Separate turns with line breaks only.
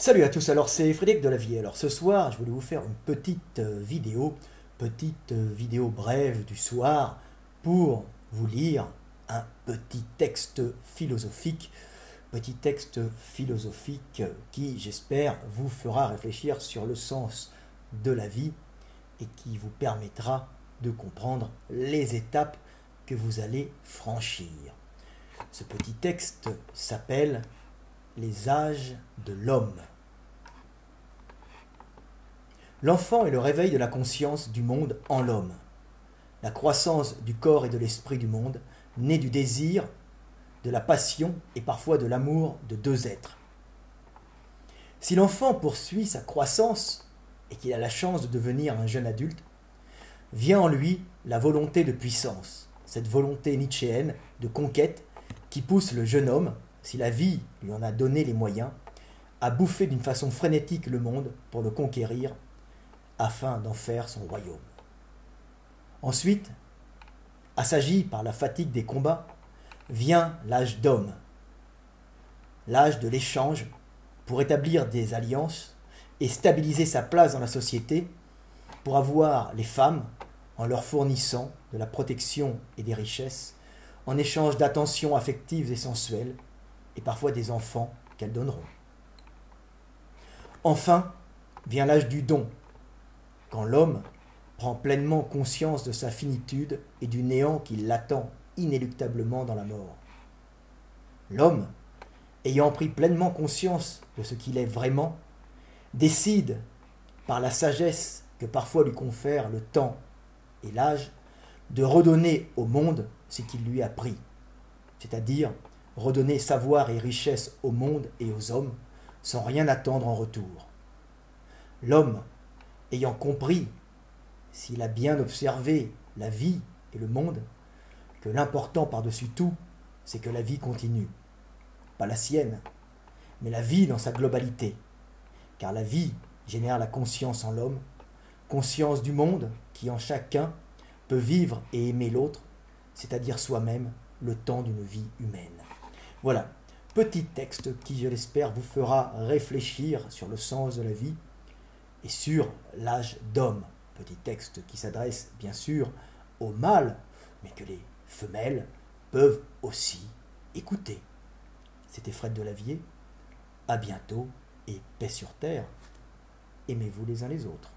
Salut à tous, alors c'est Frédéric Delavier. Alors ce soir, je voulais vous faire une petite euh, vidéo, petite euh, vidéo brève du soir pour vous lire un petit texte philosophique, petit texte philosophique qui, j'espère, vous fera réfléchir sur le sens de la vie et qui vous permettra de comprendre les étapes que vous allez franchir. Ce petit texte s'appelle Les âges de l'homme. L'enfant est le réveil de la conscience du monde en l'homme, la croissance du corps et de l'esprit du monde, née du désir, de la passion et parfois de l'amour de deux êtres. Si l'enfant poursuit sa croissance et qu'il a la chance de devenir un jeune adulte, vient en lui la volonté de puissance, cette volonté nietzschéenne de conquête qui pousse le jeune homme, si la vie lui en a donné les moyens, à bouffer d'une façon frénétique le monde pour le conquérir afin d'en faire son royaume. Ensuite, assagi par la fatigue des combats, vient l'âge d'homme, l'âge de l'échange pour établir des alliances et stabiliser sa place dans la société, pour avoir les femmes en leur fournissant de la protection et des richesses, en échange d'attentions affectives et sensuelles, et parfois des enfants qu'elles donneront. Enfin vient l'âge du don, quand l'homme prend pleinement conscience de sa finitude et du néant qui l'attend inéluctablement dans la mort. L'homme, ayant pris pleinement conscience de ce qu'il est vraiment, décide, par la sagesse que parfois lui confère le temps et l'âge, de redonner au monde ce qu'il lui a pris, c'est-à-dire redonner savoir et richesse au monde et aux hommes sans rien attendre en retour. L'homme ayant compris, s'il a bien observé la vie et le monde, que l'important par-dessus tout, c'est que la vie continue. Pas la sienne, mais la vie dans sa globalité. Car la vie génère la conscience en l'homme, conscience du monde qui en chacun peut vivre et aimer l'autre, c'est-à-dire soi-même, le temps d'une vie humaine. Voilà, petit texte qui, je l'espère, vous fera réfléchir sur le sens de la vie et sur l'âge d'homme. Petit texte qui s'adresse bien sûr au mâle, mais que les femelles peuvent aussi écouter. C'était Fred Delavier. À bientôt et paix sur terre. Aimez-vous les uns les autres.